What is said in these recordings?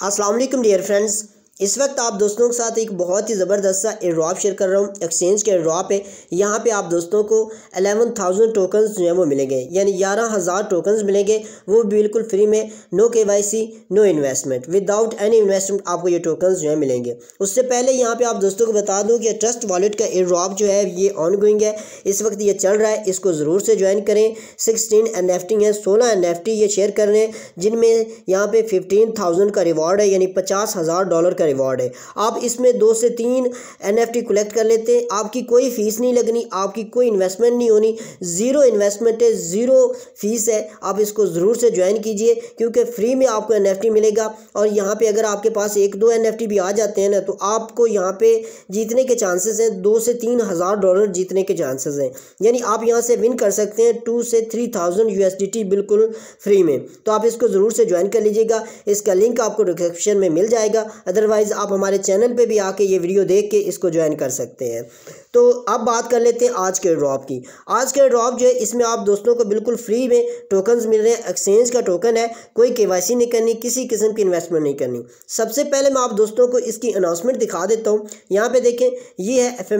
अस्सलाम वालेकुम dear friends इस वक्त आप दोस्तों के साथ एक बहुत ही ज़बरदस्त सा एड्रॉप शेयर कर रहा हूँ एक्सचेंज के एड्रॉप है यहाँ पे आप दोस्तों को एलेवन थाउज़ेंड टोकन्स जो है वो मिलेंगे, यानी ग्यारह हज़ार टोकन्स मिलेंगे। वो बिल्कुल फ्री में no K Y C no investment without any investment आपको ये टोकन्स जो है मिलेंगे। उससे पहले यहाँ पर आप दोस्तों को बता दूँ कि ट्रस्ट वॉलेट का एड्रॉप जो है, ये ऑन गोइंग है। इस वक्त ये चल रहा है, इसको ज़रूर से ज्वाइन करें। सिक्सटीन एन एफ़ टी है, सोलह एन एफ़ टी ये शेयर कर रहे हैं, जिनमें यहाँ पे फिफ्टीन थाउज़ेंड का रिवॉर्ड है, यानी पचास हज़ार डॉलर का रिवॉर्ड है। आप इसमें दो से तीन एनएफटी कलेक्ट कर लेते हैं। आपकी कोई फ़ीस नहीं लगनी, आपकी कोई इन्वेस्टमेंट नहीं होनी। ज़ीरो इन्वेस्टमेंट है ज़ीरो फ़ीस है। आप इसको ज़रूर से ज्वाइन कीजिए, क्योंकि फ्री में आपको एनएफटी मिलेगा। और यहाँ पर अगर आपके पास एक दो एनएफटी भी आ जाते हैं ना तो आपको यहाँ पे जीतने के चांसेस हैं। दो से तीन हज़ार डॉलर जीतने के चांसेस हैं। यानी आप यहाँ से विन कर सकते हैं टू से थ्री थाउज़ेंड यू बिल्कुल फ्री में। तो आप इसको ज़रूर से ज्वाइन कर लीजिएगा। इसका लिंक आपको डिस्क्रिप्शन में मिल जाएगा। अदरवाइज़ आप हमारे चैनल पे भी आके ये वीडियो देख के इसको ज्वाइन कर सकते हैं। तो अब बात कर लेते हैं आज के ड्रॉप की। आज के ड्रॉप जो है, इसमें आप दोस्तों को बिल्कुल फ्री में टोकन्स मिल रहे हैं। एक्सचेंज का टोकन है, कोई के नहीं करनी, किसी किस्म की इन्वेस्टमेंट नहीं करनी। सबसे पहले मैं आप दोस्तों को इसकी अनाउंसमेंट दिखा देता हूँ। यहाँ पे देखें, ये है एफ़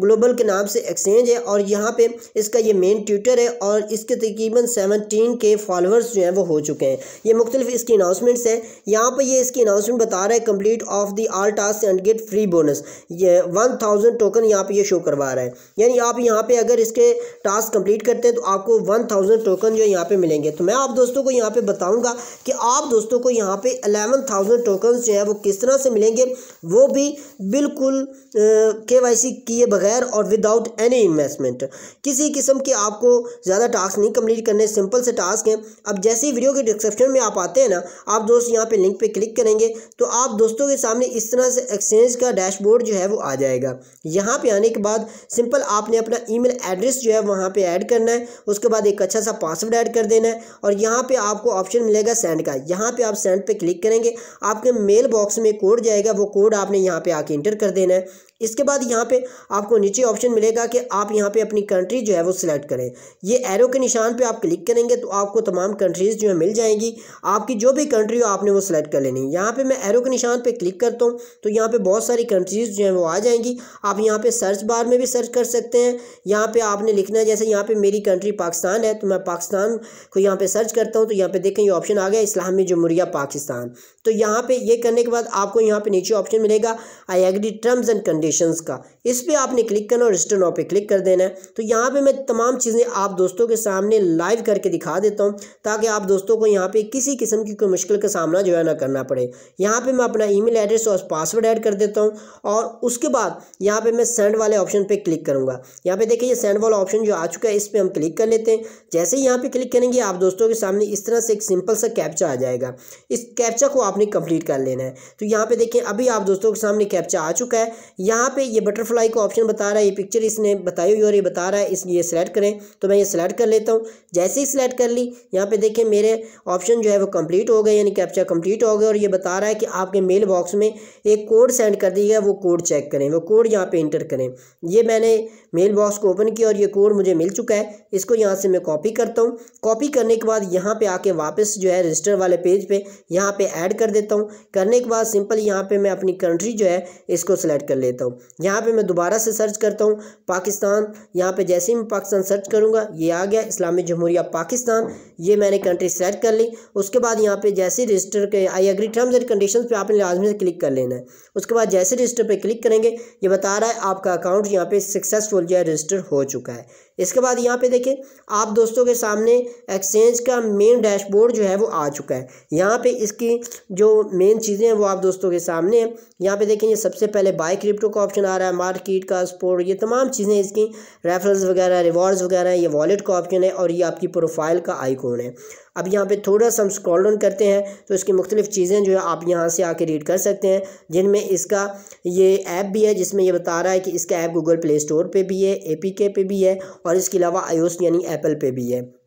ग्लोबल के नाम से एक्सचेंज है और यहाँ पे इसका ये मेन ट्विटर है और इसके तकरीबन सेवनटीन के फॉलोअर्स जो हैं वो हो चुके हैं। ये मुख्तलिफ़ इसकी अनाउंसमेंट्स हैं। यहाँ पर ये इसकी अनाउंसमेंट बता रहा है complete of the all task and get free bonus ये वन थाउज़ेंड टोकन यहाँ पे ये शो करवा रहा है। यानी आप यहाँ पे अगर इसके टास्क कंप्लीट करते हैं तो आपको वन थाउज़ेंड टोकन जो यहाँ पे मिलेंगे। तो मैं आप दोस्तों को यहाँ पे बताऊँगा कि आप दोस्तों को यहाँ पे अलेवन थाउज़ेंड टोकन जो है, वो किस तरह से मिलेंगे, वो भी बिल्कुल के वाई सी किए बगैर और विदाउट एनी इन्वेस्टमेंट किसी किस्म के आपको ज़्यादा टास्क नहीं कंप्लीट करने सिंपल से टास्क हैं। अब जैसे ही वीडियो के डिस्क्रिप्शन में आप आते हैं ना, आप दोस्त यहाँ पे लिंक पे क्लिक करेंगे तो आप दोस्तों के सामने इस तरह से एक्सचेंज का डैशबोर्ड जो है वो आ जाएगा। यहाँ पे आने के बाद सिंपल आपने अपना ईमेल एड्रेस जो है वहाँ पे ऐड करना है। उसके बाद एक अच्छा सा पासवर्ड ऐड कर देना है और यहाँ पे आपको ऑप्शन मिलेगा सेंड का। यहाँ पे आप सेंड पे क्लिक करेंगे, आपके मेल बॉक्स में कोड जाएगा, वो कोड आपने यहाँ पे आके इंटर कर देना है। इसके बाद यहाँ पे आपको नीचे ऑप्शन मिलेगा कि आप यहाँ पे अपनी कंट्री जो है वो सिलेक्ट करें ये एरो के निशान पे आप क्लिक करेंगे तो आपको तमाम कंट्रीज़ जो है मिल जाएँगी आपकी जो भी कंट्री हो आपने वो सिलेक्ट कर लेनी यहाँ पे मैं एरो के निशान पे क्लिक करता हूँ तो यहाँ पे बहुत सारी कंट्रीज़ जो है वो आ जाएँगी आप यहाँ पर सर्च बार में भी सर्च कर सकते हैं यहाँ पर आपने लिखना है जैसे यहाँ पर मेरी कंट्री पाकिस्तान है तो मैं पाकिस्तान को यहाँ पर सर्च करता हूँ तो यहाँ पर देखें ये ऑप्शन आ गया इस्लामी जमहूरिया पाकिस्तान तो यहाँ पर ये करने के बाद आपको यहाँ पर नीचे ऑप्शन मिलेगा I agree terms and conditions का। इस पर आपने क्लिक करना और रजिस्टर नाउ पे क्लिक कर देना है। तो यहाँ पे मैं तमाम चीज़ें आप दोस्तों के सामने लाइव करके दिखा देता हूँ, ताकि आप दोस्तों को यहाँ पे किसी किस्म की कोई मुश्किल का सामना जो है ना करना पड़े। यहाँ पे मैं अपना ईमेल एड्रेस और पासवर्ड ऐड कर देता हूँ और उसके बाद यहाँ पे मैं सेंड वाले ऑप्शन पे क्लिक करूँगा। यहाँ पे देखिए ये सेंड वाला ऑप्शन जो आ चुका है, इस पर हम क्लिक कर लेते हैं। जैसे ही यहाँ पे क्लिक करेंगे, आप दोस्तों के सामने इस तरह से एक सिंपल सा कैप्चा आ जाएगा। इस कैप्चा को आपने कंप्लीट कर लेना है। तो यहाँ पे देखें अभी आप दोस्तों के सामने कैप्चा आ चुका है। यहाँ पे ये बटरफ्लाई का ऑप्शन बता रहा है, ये पिक्चर इसने बताई हुई और ये बता रहा है इस ये सिलेक्ट करें। तो मैं ये सिलेक्ट कर लेता हूँ। जैसे ही सिलेक्ट कर ली, यहाँ पे देखें मेरे ऑप्शन जो है वो कंप्लीट हो गए, यानी कैप्चा कंप्लीट हो गया और ये बता रहा है कि आपके मेल बॉक्स में एक कोड सेंड कर दिया वो कोड चेक करें, वो कोड यहाँ पर इंटर करें। ये मैंने मेल बॉक्स को ओपन किया और ये कोड मुझे मिल चुका है। इसको यहाँ से मैं कॉपी करता हूँ। कॉपी करने के बाद यहाँ पे आके वापस जो है रजिस्टर वाले पेज पे यहाँ पर ऐड कर देता हूँ। करने के बाद सिंपल यहाँ पर मैं अपनी कंट्री जो है, इसको सेलेक्ट कर लेता हूँ। यहाँ पे मैं दोबारा से सर्च करता हूँ, पाकिस्तान। यहाँ पे जैसे ही मैं पाकिस्तान सर्च करूँगा, ये आ गया, इस्लामी जमहूरिया पाकिस्तान। ये मैंने कंट्री सेलेक्ट कर ली। उसके बाद यहाँ पे जैसे रजिस्टर के I agree terms and condition पे आपने लाजमी से क्लिक कर लेना है। उसके बाद जैसे रजिस्टर पर क्लिक करेंगे, ये बता रहा है आपका अकाउंट यहाँ पे सक्सेसफुल जो है रजिस्टर हो चुका है। इसके बाद यहाँ पे देखें आप दोस्तों के सामने एक्सचेंज का मेन डैशबोर्ड जो है वो आ चुका है। यहाँ पे इसकी जो मेन चीज़ें हैं वो आप दोस्तों के सामने हैं। यहाँ पे देखें ये सबसे पहले बाय क्रिप्टो का ऑप्शन आ रहा है मार्केट का स्पोर्ट ये तमाम चीज़ें इसकी रेफरेंस वगैरह रिवॉर्ड्स वगैरह, ये वॉलेट का ऑप्शन है और ये आपकी प्रोफ़ाइल का आइकॉन है। अब यहाँ पे थोड़ा सा हम स्क्रॉल डाउन करते हैं तो इसकी मुख्तलिफ़ चीज़ें जो है आप यहाँ से आके रीड कर सकते हैं, जिनमें इसका ये ऐप भी है, जिसमें ये बता रहा है कि इसका ऐप गूगल प्ले स्टोर पे भी है ए पी के पे भी है और इसके अलावा आयोस यानी एप्पल पे भी है।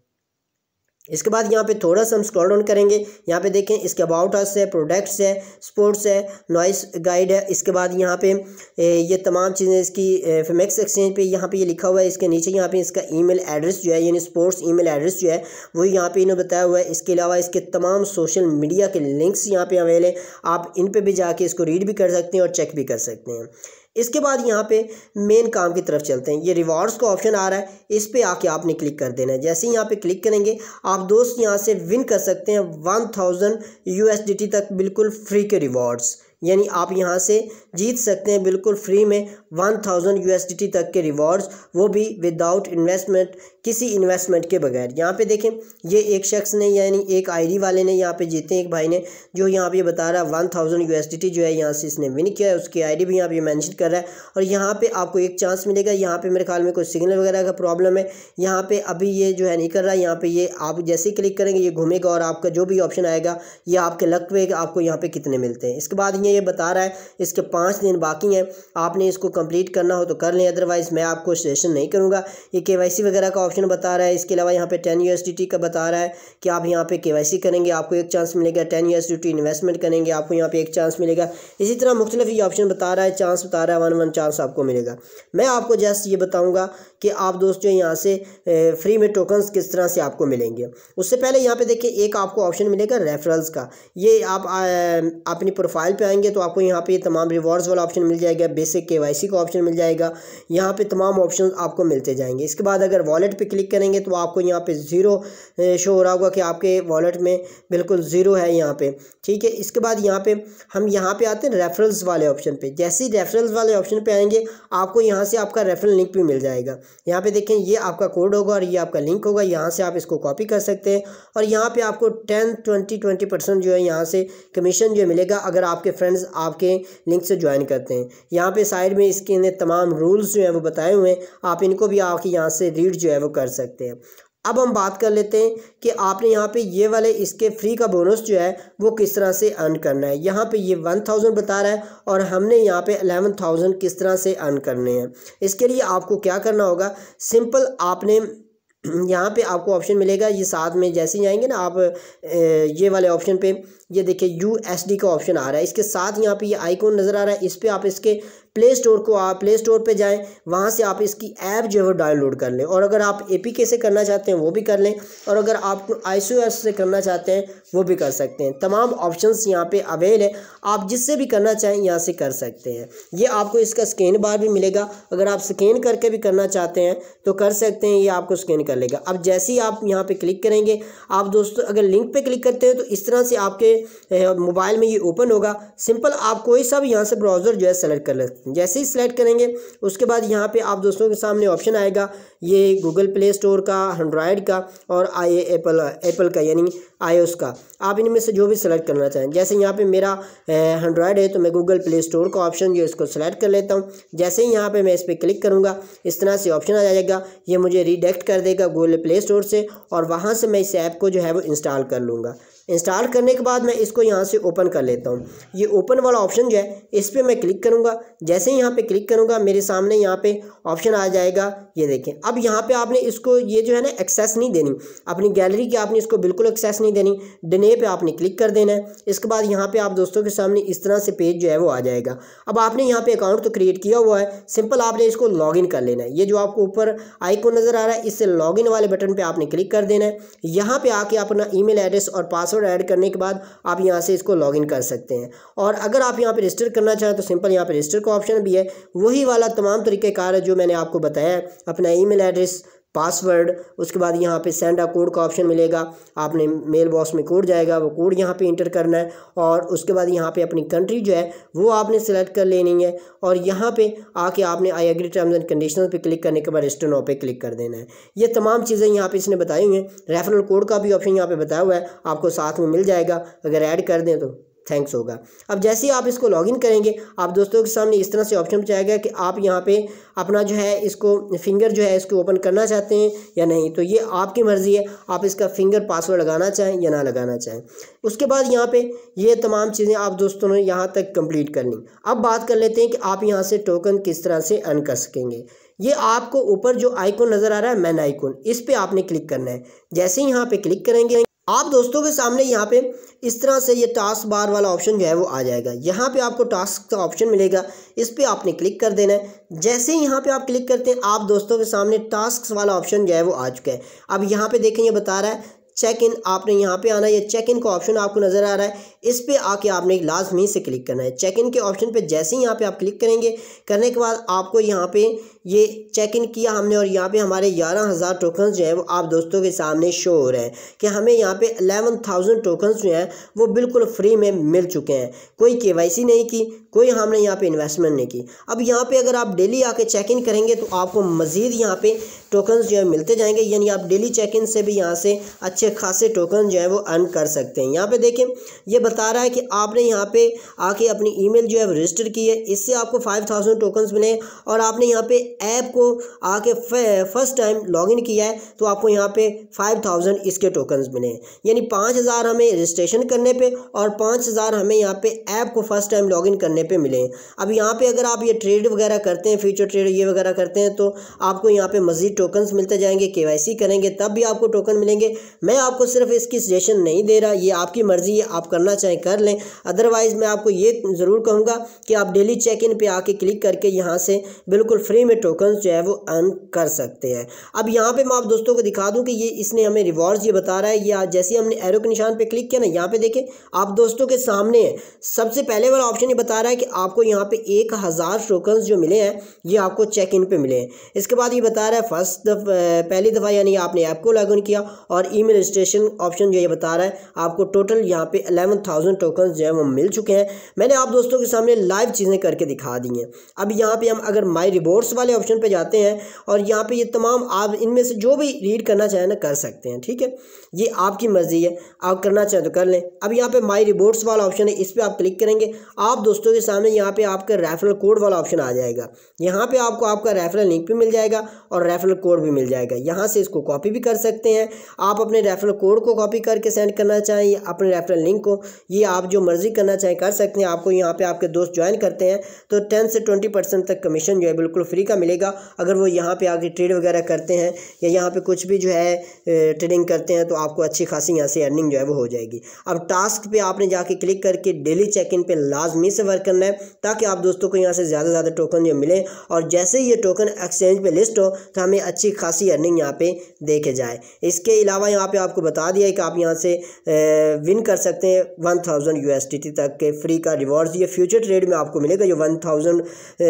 इसके बाद यहाँ पे थोड़ा सा हम स्क्रॉल डाउन करेंगे। यहाँ पे देखें, इसके अबाउट अस है प्रोडक्ट्स है स्पोर्ट्स है नॉइस गाइड है। इसके बाद यहाँ पे ये तमाम चीज़ें इसकी फेमेक्स एक्सचेंज पे यहाँ पे ये लिखा हुआ है। इसके नीचे यहाँ पे इसका ईमेल एड्रेस जो है, यानी स्पोर्ट्स ईमेल एड्रेस जो है, वो यहाँ पे इन्होंने बताया हुआ है। इसके अलावा इसके तमाम सोशल मीडिया के लिंक्स यहाँ पे अवेल है। आप इन पर भी जाके इसको रीड भी कर सकते हैं और चेक भी कर सकते हैं। इसके बाद यहाँ पे मेन काम की तरफ़ चलते हैं। ये रिवॉर्ड्स का ऑप्शन आ रहा है। इस पर आके आपने क्लिक कर देना है। जैसे ही यहाँ पे क्लिक करेंगे, आप दोस्त यहाँ से विन कर सकते हैं वन थाउज़ेंड यू तक बिल्कुल फ्री के रिवॉर्ड्स यानी आप यहाँ से जीत सकते हैं बिल्कुल फ्री में वन थाउज़ेंड यू तक के रिवॉर्ड्स वो भी विदाउट इन्वेस्टमेंट किसी इन्वेस्टमेंट के बगैर। यहाँ पे देखें, ये एक शख्स ने, यानी एक आईडी वाले ने यहाँ पे जीते एक भाई ने, जो यहाँ पे बता रहा है वन थाउज़ेंड यू जो है यहाँ से इसने विन किया है, उसकी आईडी भी यहाँ पे मैंशन कर रहा है। और यहाँ पे आपको एक चांस मिलेगा, यहाँ पे मेरे ख्याल में कोई सिग्नल वगैरह का प्रॉब्लम है। यहाँ पर अभी ये जो है नहीं कर रहा है यहाँ पर ये आप जैसे ही क्लिक करेंगे, ये घूमेगा और आपका जो भी ऑप्शन आएगा, ये आपके लक पे, आपको यहाँ पर कितने मिलते हैं। इसके बाद ये ये बता रहा है, इसके पाँच दिन बाकी हैं। आपने इसको कंप्लीट करना हो तो कर लें अदरवाइज़ मैं आपको सजेशन नहीं करूँगा। ये के वगैरह का ऑप्शन बता रहा है, इसके अलावा यहाँ पे टेन यू का बता रहा है कि आप यहाँ पे केवाईसी करेंगे, आपको एक चांस मिलेगा टेन यू इन्वेस्टमेंट करेंगे, आपको यहाँ पे एक चांस मिलेगा। इसी तरह मुख्तलिफ़ ये ऑप्शन बता रहा है चांस बता रहा है वन वन चांस आपको मिलेगा। मैं आपको जस्ट ये बताऊँगा कि आप दोस्तों यहाँ से फ्री में टोकन्स किस तरह से आपको मिलेंगे। उससे पहले यहाँ पे देखिए, एक आपको ऑप्शन मिलेगा रेफरल्स का। ये आप अपनी प्रोफ़ाइल पे आएँगे तो आपको यहाँ पे तमाम रिवॉर्ड्स वाला ऑप्शन मिल जाएगा बेसिक के का ऑप्शन मिल जाएगा। यहाँ पे तमाम ऑप्शन आपको मिलते जाएँगे। इसके बाद अगर वॉलेट पे क्लिक करेंगे तो आपको यहाँ पे ज़ीरो शो हो रहा होगा कि आपके वॉलेट में बिल्कुल ज़ीरो है यहाँ पे। ठीक है, इसके बाद यहाँ पे हम यहाँ पे आते हैं रेफरल्स वाले ऑप्शन पे। जैसे ही रेफरल्स वाले ऑप्शन पे आएँगे, आपको यहाँ से आपका रेफरल लिंक भी मिल जाएगा। यहाँ पे देखें, ये आपका कोड होगा और ये आपका लिंक होगा। यहाँ से आप इसको कॉपी कर सकते हैं और यहाँ पर आपको टेन, ट्वेंटी ट्वेंटी परसेंट जो है यहाँ से कमीशन जो मिलेगा अगर आपके फ्रेंड्स आपके लिंक से ज्वाइन करते हैं। यहाँ पर साइड में इसके तमाम रूल्स जो है वो बताए हुए हैं। आप इनको भी आके यहाँ से रीड जो है वो कर सकते हैं। अब हम बात कर लेते हैं कि आपने यहाँ पे ये वाले इसके फ्री का बोनस जो है, वो किस तरह से अर्न करना है। यहाँ पे ये वन थाउज़ेंड बता रहा है और हमने यहाँ पे अलेवन थाउज़ेंड किस तरह से अर्न करने हैं। इसके लिए आपको क्या करना होगा सिंपल आपने यहाँ पे आपको ऑप्शन मिलेगा। ये साथ में जैसे ही आएँगे ना आप ये वाले ऑप्शन पे, ये देखिए यू एस डी का ऑप्शन आ रहा है। इसके साथ यहाँ पे ये आइकॉन नज़र आ रहा है। इस पर आप इसके प्ले स्टोर को आप प्ले स्टोर पे जाएँ, वहाँ से आप इसकी ऐप जो है वो डाउनलोड कर लें। और अगर आप ए से करना चाहते हैं, वो भी कर लें। और अगर आप आई से करना चाहते हैं, वो भी कर सकते हैं। तमाम ऑप्शंस यहाँ पे अवेल है। आप जिससे भी करना चाहें, यहाँ से कर सकते हैं। ये आपको इसका स्कैन बार भी मिलेगा। अगर आप स्कैन करके भी करना चाहते हैं तो कर सकते हैं। ये आपको स्कैन कर लेगा। अब जैसे ही आप यहाँ पर क्लिक करेंगे, आप दोस्तों, अगर लिंक पर क्लिक करते हैं तो इस तरह से आपके मोबाइल में ये ओपन होगा। सिंपल आप कोई सा भी यहाँ से ब्राउज़र जो है सेलेक्ट कर जैसे ही सिलेक्ट करेंगे, उसके बाद यहाँ पे आप दोस्तों के सामने ऑप्शन आएगा, ये गूगल प्ले स्टोर का एंड्रॉयड का और आई एप्पल एप्पल का यानी आईओएस का। आप इनमें से जो भी सिलेक्ट करना चाहें, जैसे यहाँ पे मेरा एंड्रॉयड है तो मैं गूगल प्ले स्टोर का ऑप्शन जो इसको सेलेक्ट कर लेता हूँ। जैसे ही यहाँ पे मैं इस पर क्लिक करूँगा, इस तरह से ऑप्शन आ जाएगा, ये मुझे रिडेक्ट कर देगा गूगल प्ले स्टोर से और वहाँ से मैं इस ऐप को जो है वो इंस्टॉल कर लूँगा। इंस्टॉल करने के बाद मैं इसको यहाँ से ओपन कर लेता हूँ। ये ओपन वाला ऑप्शन जो है, इस पर मैं क्लिक करूँगा। जैसे ही यहाँ पे क्लिक करूँगा, मेरे सामने यहाँ पे ऑप्शन आ जाएगा। ये देखें, अब यहाँ पे आपने इसको, ये जो है ना एक्सेस नहीं देनी। अपनी गैलरी की आपने इसको बिल्कुल एक्सेस नहीं देनी। डिने पे आपने क्लिक कर देना है। इसके बाद यहाँ पे आप दोस्तों के सामने इस तरह से पेज जो है वो आ जाएगा। अब आपने यहाँ पे अकाउंट तो क्रिएट किया हुआ है। सिंपल आपने इसको लॉग कर लेना है। ये जो आपको ऊपर आइकॉन नज़र आ रहा है इससे लॉग वाले बटन पर आपने क्लिक कर देना है। यहाँ पर आके अपना ई एड्रेस और पासवर्ड ऐड करने के बाद आप यहाँ से इसको लॉगिन कर सकते हैं। और अगर आप यहाँ पे रजिस्टर करना चाहें तो सिंपल यहाँ पे रजिस्टर का ऑप्शन भी है। वही वाला तमाम तरीक़ेकार है जो मैंने आपको बताया अपना ईमेल एड्रेस पासवर्ड, उसके बाद यहाँ पे सेंड आ कोड का ऑप्शन मिलेगा। आपने मेल बॉक्स में कोड जाएगा, वो कोड यहाँ पे इंटर करना है और उसके बाद यहाँ पे अपनी कंट्री जो है, वो आपने सेलेक्ट कर लेनी है और यहाँ पे आके आपने I agree terms and conditions पे क्लिक करने के बाद रजिस्टर नो पे क्लिक कर देना है। ये तमाम चीज़ें यहाँ पे इसने बताई हुई हैं। रेफरल कोड का भी ऑप्शन यहाँ पर बताया हुआ है। आपको साथ में मिल जाएगा। अगर ऐड कर दें तो। थैंक्स होगा। अब जैसे ही आप इसको लॉगिन करेंगे, आप दोस्तों के सामने इस तरह से ऑप्शन जाएगा कि आप यहाँ पे अपना जो है इसको फिंगर जो है इसको ओपन करना चाहते हैं या नहीं। तो ये आपकी मर्ज़ी है, आप इसका फिंगर पासवर्ड लगाना चाहें या ना लगाना चाहें। उसके बाद यहाँ पे ये तमाम चीज़ें आप दोस्तों ने यहाँ तक कंप्लीट कर ली। अब बात कर लेते हैं कि आप यहाँ से टोकन किस तरह से अर्न कर सकेंगे। ये आपको ऊपर जो आइकॉन नज़र आ रहा है मैन आइकॉन इस पर आपने क्लिक करना है। जैसे ही यहाँ पे क्लिक करेंगे आप दोस्तों के सामने यहाँ पे इस तरह से ये टास्क बार वाला ऑप्शन जो है वो आ जाएगा। यहाँ पे आपको टास्क का ऑप्शन मिलेगा। इस पर आपने क्लिक कर देना है। जैसे ही यहाँ पे आप क्लिक करते हैं, आप दोस्तों के सामने टास्क वाला ऑप्शन जो है वो आ चुका है। अब यहाँ पे देखें, ये बता रहा है चेक इन आपने यहाँ पे आना ये चेक इन का ऑप्शन आपको नज़र आ रहा है। इस पर आके आपने लाजमी से क्लिक करना है। चेक इन के ऑप्शन पे जैसे ही यहाँ पे आप क्लिक करेंगे, करने के बाद आपको यहाँ पे ये चेक इन किया हमने और यहाँ पे हमारे ग्यारह हज़ार टोकन जो है वो आप दोस्तों के सामने शो हो रहे हैं कि हमें यहाँ पे अलेवन थाउज़ेंड टोकन जो हैं वो बिल्कुल फ्री में मिल चुके हैं। कोई के वाई सी नहीं की, कोई हमने यहाँ पे इन्वेस्टमेंट नहीं की। अब यहाँ पे अगर आप डेली आके चेक इन करेंगे तो आपको मज़ीद यहाँ पे टोकन जो है मिलते जाएँगे, यानी आप डेली चेक इन से भी यहाँ से अच्छे खासे टोकन जो है वो अर्न कर सकते हैं। यहाँ पे देखें, ये बता रहा है कि आपने यहाँ पे आके अपनी ईमेल जो है रजिस्टर की है। इससे आपको फाइव थाउज़ेंड टोकन मिले और आपने यहाँ पे ऐप को आके फ़र्स्ट टाइम लॉगिन किया है तो आपको यहाँ पे फाइव थाउज़ेंड इसके टोकन मिले यानी पाँच हज़ार हमें रजिस्ट्रेशन करने पर और पाँच हज़ार हमें यहाँ पे ऐप को फ़र्स्ट टाइम लॉगिन करने पर मिले अब यहाँ पर अगर आप ये ट्रेड वगैरह करते हैं फ्यूचर ट्रेड ये वगैरह करते हैं तो आपको यहाँ पर मज़ीद टोकन मिलते जाएँगे, के करेंगे, तब भी आपको टोकन मिलेंगे। मैं आपको सिर्फ़ इसकी सजेशन नहीं दे रहा, ये आपकी मर्ज़ी है, आप करना चाहें कर लें। अदरवाइज़ मैं आपको ये ज़रूर कहूँगा कि आप डेली चेक इन पर आके क्लिक करके यहाँ से बिल्कुल फ्री में टोकन जो है वो अर्न कर सकते हैं। अब यहाँ पर मैं आप दोस्तों को दिखा दूँ कि ये इसने हमें रिवॉर्ड्स ये बता रहा है। या जैसे हमने एरो के निशान पर क्लिक किया ना, यहाँ पर देखें, आप दोस्तों के सामने सबसे पहले वाला ऑप्शन ये बता रहा है कि आपको यहाँ पे एक हज़ार टोकन जो मिले हैं, ये आपको चेक इन पे मिले हैं। इसके बाद ये बता रहा है फ़र्स्ट पहली दफ़ा यानी आपने ऐप को लॉगिन किया और ईमेल रजिस्ट्रेशन ऑप्शन जो ये बता रहा है, आपको टोटल यहाँ पे अलेवन थाउज़ेंड टोकन जो है वो मिल चुके हैं। मैंने आप दोस्तों के सामने लाइव चीज़ें करके दिखा दी हैं। अब यहाँ पे हम अगर माई रिपोर्ट्स वाले ऑप्शन पे जाते हैं और यहाँ पे ये तमाम आप इनमें से जो भी रीड करना चाहें ना कर सकते हैं, ठीक है? ये आपकी मर्ज़ी है। आप करना चाहें तो कर लें। अब यहाँ पे माई रिपोर्ट्स वाला ऑप्शन है, इस पर आप क्लिक करेंगे, आप दोस्तों के सामने यहाँ पे आपका रेफरल कोड वाला ऑप्शन आ जाएगा। यहाँ पर आपको आपका रेफरल लिंक भी मिल जाएगा और रेफरल कोड भी मिल जाएगा। यहाँ से इसको कॉपी भी कर सकते हैं। आप अपने रेफरल कोड को कॉपी करके सेंड करना चाहें अपने रेफरल लिंक को ये आप जो मर्ज़ी करना चाहें कर सकते हैं। आपको यहाँ पे आपके दोस्त ज्वाइन करते हैं तो टेन से ट्वेंटी परसेंट तक कमीशन जो है बिल्कुल फ्री का मिलेगा। अगर वो यहाँ पर आके ट्रेड वगैरह करते हैं या यहाँ पर कुछ भी जो है ट्रेडिंग करते हैं तो आपको अच्छी खासी यहाँ से अर्निंग जो है वो हो जाएगी। अब टास्क पर आपने जाके क्लिक करके डेली चेक इन पर लाजमी से वर्क करना है, ताकि आप दोस्तों को यहाँ से ज़्यादा से ज़्यादा टोकन जो मिले और जैसे ही ये टोकन एक्सचेंज पर लिस्ट हो तो हमें अच्छी खासी अर्निंग यहाँ पे देखे जाए। इसके अलावा यहाँ पे आपको बता दिया है कि आप यहाँ से विन कर सकते हैं। वन थाउज़ेंड यू तक के फ्री का रिवॉर्ड्स ये फ्यूचर ट्रेड में आपको मिलेगा जो वन थाउज़ेंड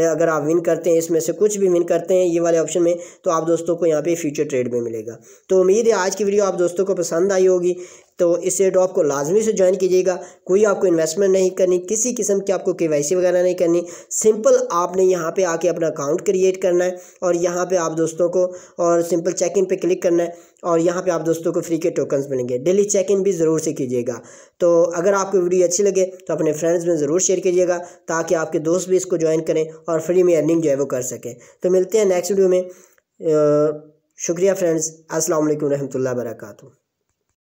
अगर आप विन करते हैं, इसमें से कुछ भी विन करते हैं, ये वाले ऑप्शन में तो आप दोस्तों को यहाँ पे फ्यूचर ट्रेड में मिलेगा। तो उम्मीद है आज की वीडियो आप दोस्तों को पसंद आई होगी। तो इस एडॉप को लाजमी से ज्वाइन कीजिएगा। कोई आपको इन्वेस्टमेंट नहीं करनी, किसी किस्म की आपको के वगैरह नहीं करनी। सिंपल आपने यहाँ पे आके अपना अकाउंट क्रिएट करना है और यहाँ पे आप दोस्तों को और सिंपल चेक इन पर क्लिक करना है और यहाँ पे आप दोस्तों को फ्री के टोकन्स मिलेंगे। डेली चेक इन भी ज़रूर से कीजिएगा। तो अगर आपको वीडियो अच्छी लगे तो अपने फ्रेंड्स में ज़रूर शेयर कीजिएगा ताकि आपके दोस्त भी इसको ज्वाइन करें और फ्री में अर्निंग जो है वो कर सकें। तो मिलते हैं नेक्स्ट वीडियो में। शुक्रिया फ्रेंड्स अस्सलाम वालेकुम रहमतुल्लाहि